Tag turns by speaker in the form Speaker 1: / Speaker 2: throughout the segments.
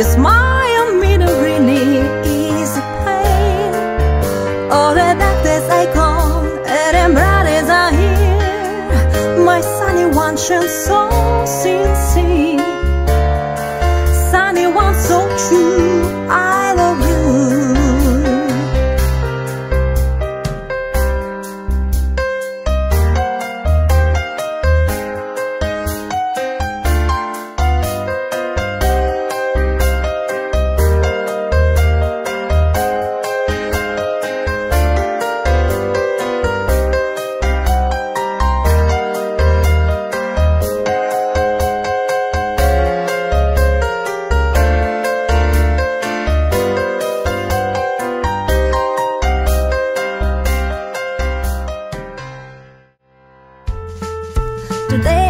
Speaker 1: Your smile mean a really easy pain. All the doctors I call and them brothers are here My sunny one should so see yesterday.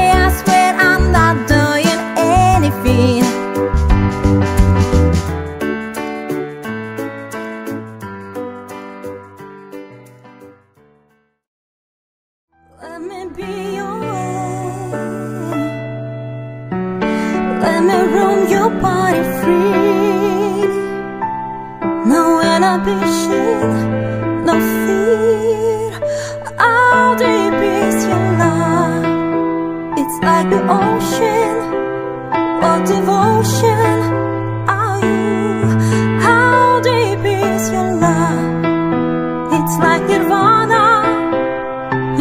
Speaker 1: Let me be your way. Let me roam your body free. No inhibition, no fear. Deep is your love. It's like the ocean, devotion are you? How deep is your love? It's like.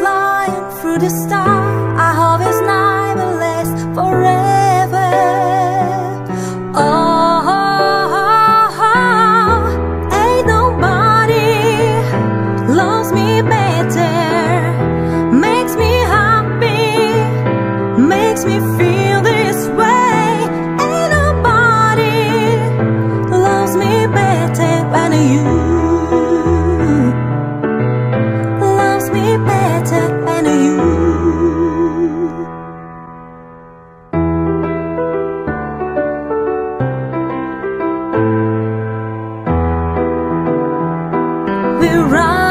Speaker 1: flying through the sky I hope it's never less last forever. Oh, oh, oh, ain't nobody loves me better. Makes me happy, makes me feel this way. Ain't nobody loves me better than you. be right.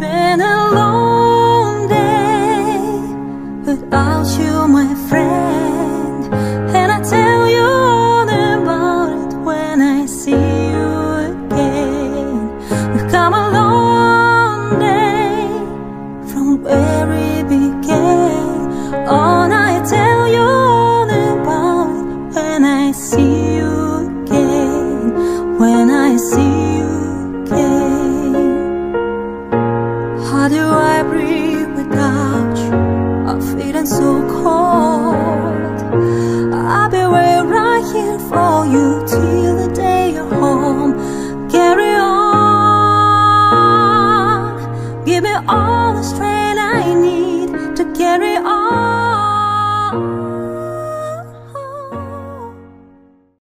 Speaker 1: Been a long